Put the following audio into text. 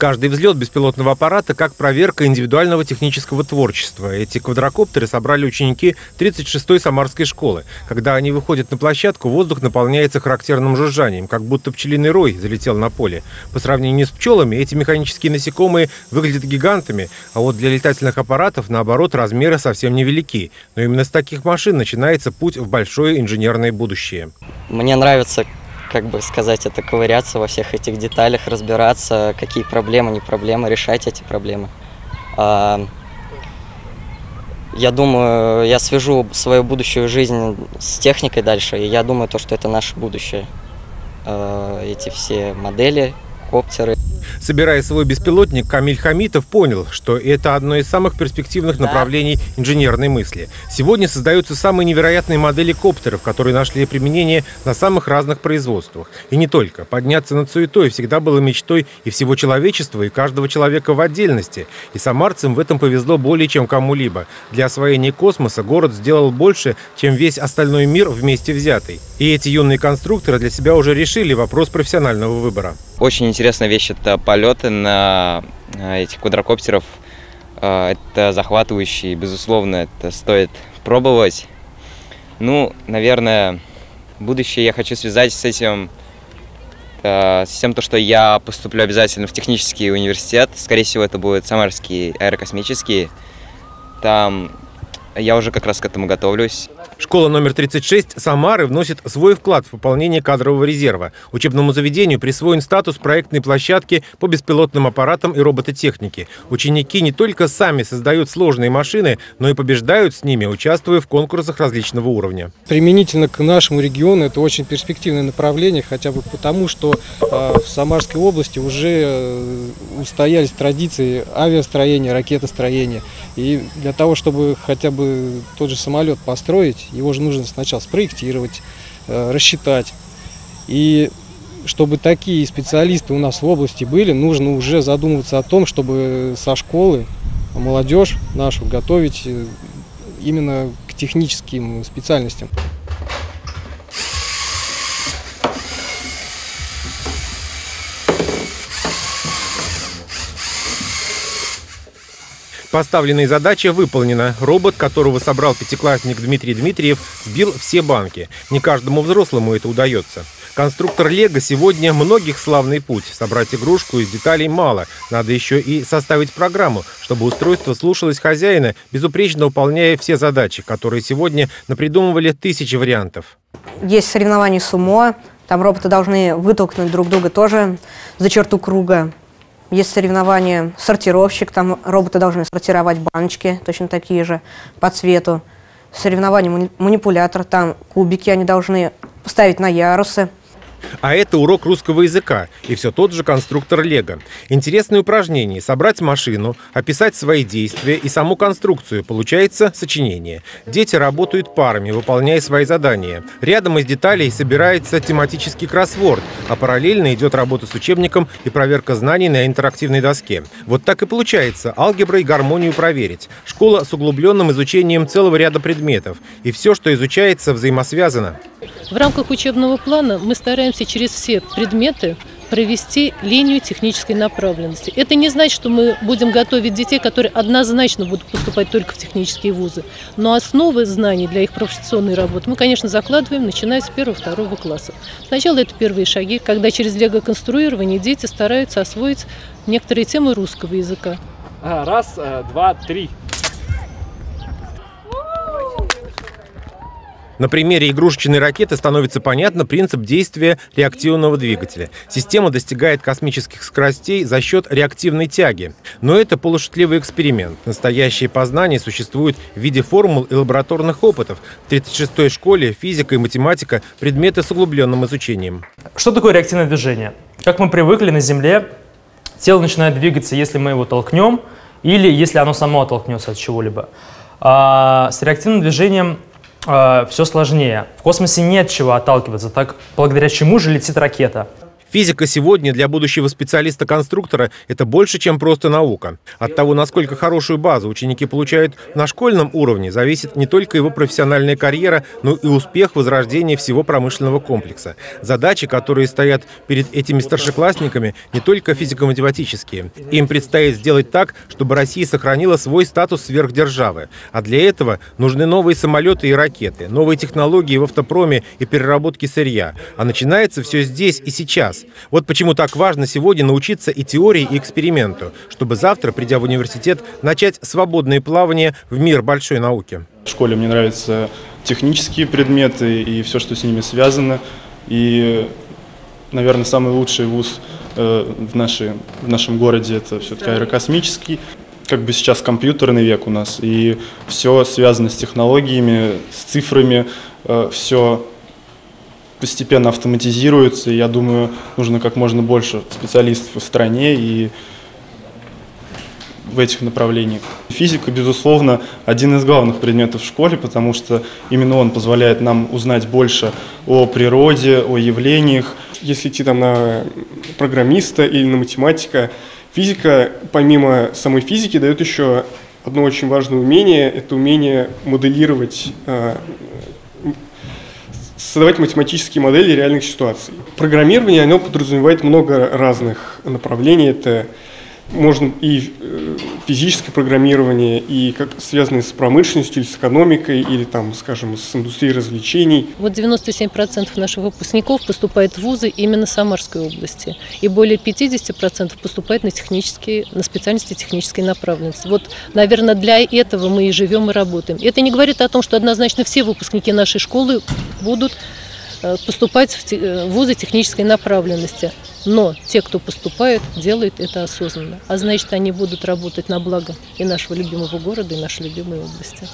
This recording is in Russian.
Каждый взлет беспилотного аппарата как проверка индивидуального технического творчества. Эти квадрокоптеры собрали ученики 36-й Самарской школы. Когда они выходят на площадку, воздух наполняется характерным жужжанием, как будто пчелиный рой залетел на поле. По сравнению с пчелами, эти механические насекомые выглядят гигантами, а вот для летательных аппаратов, наоборот, размеры совсем невелики. Но именно с таких машин начинается путь в большое инженерное будущее. Мне нравится как бы сказать, это ковыряться во всех этих деталях, разбираться, какие проблемы, не проблемы, решать эти проблемы. А, я думаю, я свяжу свою будущую жизнь с техникой дальше, и я думаю, то, что это наше будущее. А, эти все модели, коптеры. Собирая свой беспилотник, Камиль Хамитов понял, что это одно из самых перспективных направлений инженерной мысли. Сегодня создаются самые невероятные модели коптеров, которые нашли применение на самых разных производствах. И не только. Подняться над суетой всегда было мечтой и всего человечества, и каждого человека в отдельности. И самарцам в этом повезло более чем кому-либо. Для освоения космоса город сделал больше, чем весь остальной мир вместе взятый. И эти юные конструкторы для себя уже решили вопрос профессионального выбора. Очень интересная вещь – это полеты на этих квадрокоптеров. А, это захватывающий, безусловно, это стоит пробовать. Ну, наверное, будущее я хочу связать с этим, а, с тем, то, что я поступлю обязательно в технический университет. Скорее всего, это будет Самарский аэрокосмический. Там я уже как раз к этому готовлюсь. Школа номер 36 Самары вносит свой вклад в пополнение кадрового резерва. Учебному заведению присвоен статус проектной площадки по беспилотным аппаратам и робототехнике. Ученики не только сами создают сложные машины, но и побеждают с ними, участвуя в конкурсах различного уровня. Применительно к нашему региону это очень перспективное направление, хотя бы потому, что а, в Самарской области уже э, устоялись традиции авиастроения, ракетостроения. И для того, чтобы хотя бы тот же самолет построить, его же нужно сначала спроектировать, э, рассчитать. И чтобы такие специалисты у нас в области были, нужно уже задумываться о том, чтобы со школы молодежь нашу готовить э, именно к техническим специальностям. Поставленная задача выполнена. Робот, которого собрал пятиклассник Дмитрий Дмитриев, сбил все банки. Не каждому взрослому это удается. Конструктор Лего сегодня многих славный путь. Собрать игрушку из деталей мало. Надо еще и составить программу, чтобы устройство слушалось хозяина, безупречно выполняя все задачи, которые сегодня напридумывали тысячи вариантов. Есть соревнования сумо. Там роботы должны вытолкнуть друг друга тоже за черту круга. Есть соревнования сортировщик, там роботы должны сортировать баночки, точно такие же, по цвету. Соревнования манипулятор, там кубики они должны ставить на ярусы. А это урок русского языка и все тот же конструктор Лего. Интересное упражнение – собрать машину, описать свои действия и саму конструкцию. Получается сочинение. Дети работают парами, выполняя свои задания. Рядом из деталей собирается тематический кроссворд, а параллельно идет работа с учебником и проверка знаний на интерактивной доске. Вот так и получается алгебра и гармонию проверить. Школа с углубленным изучением целого ряда предметов. И все, что изучается, взаимосвязано. В рамках учебного плана мы стараемся через все предметы провести линию технической направленности. Это не значит, что мы будем готовить детей, которые однозначно будут поступать только в технические вузы. Но основы знаний для их профессиональной работы мы, конечно, закладываем, начиная с первого-второго класса. Сначала это первые шаги, когда через лего-конструирование дети стараются освоить некоторые темы русского языка. Раз, э, два, три. На примере игрушечной ракеты становится понятно принцип действия реактивного двигателя. Система достигает космических скоростей за счет реактивной тяги. Но это полушутливый эксперимент. Настоящее познание существует в виде формул и лабораторных опытов. В 36-й школе физика и математика – предметы с углубленным изучением. Что такое реактивное движение? Как мы привыкли на Земле, тело начинает двигаться, если мы его толкнем, или если оно само оттолкнется от чего-либо. А с реактивным движением э, все сложнее. В космосе нет чего отталкиваться, так благодаря чему же летит ракета. Физика сегодня для будущего специалиста-конструктора – это больше, чем просто наука. От того, насколько хорошую базу ученики получают на школьном уровне, зависит не только его профессиональная карьера, но и успех возрождения всего промышленного комплекса. Задачи, которые стоят перед этими старшеклассниками, не только физико-математические. Им предстоит сделать так, чтобы Россия сохранила свой статус сверхдержавы. А для этого нужны новые самолеты и ракеты, новые технологии в автопроме и переработке сырья. А начинается все здесь и сейчас. Вот почему так важно сегодня научиться и теории, и эксперименту, чтобы завтра, придя в университет, начать свободное плавание в мир большой науки. В школе мне нравятся технические предметы и все, что с ними связано. И, наверное, самый лучший вуз э, в, нашей, в нашем городе это все-таки аэрокосмический. Как бы сейчас компьютерный век у нас, и все связано с технологиями, с цифрами, э, все постепенно автоматизируется, и я думаю, нужно как можно больше специалистов в стране и в этих направлениях. Физика, безусловно, один из главных предметов в школе, потому что именно он позволяет нам узнать больше о природе, о явлениях. Если идти там на программиста или на математика, физика, помимо самой физики, дает еще одно очень важное умение – это умение моделировать а, создавать математические модели реальных ситуаций. Программирование, оно подразумевает много разных направлений. Это можно и э, физическое программирование, и как связанное с промышленностью, или с экономикой, или там, скажем, с индустрией развлечений. Вот 97% наших выпускников поступает в вузы именно Самарской области. И более 50% поступает на технические, на специальности технической направленности. Вот, наверное, для этого мы и живем, и работаем. Это не говорит о том, что однозначно все выпускники нашей школы будут э, поступать в э, вузы технической направленности. Но те, кто поступает, делают это осознанно. А значит, они будут работать на благо и нашего любимого города, и нашей любимой области.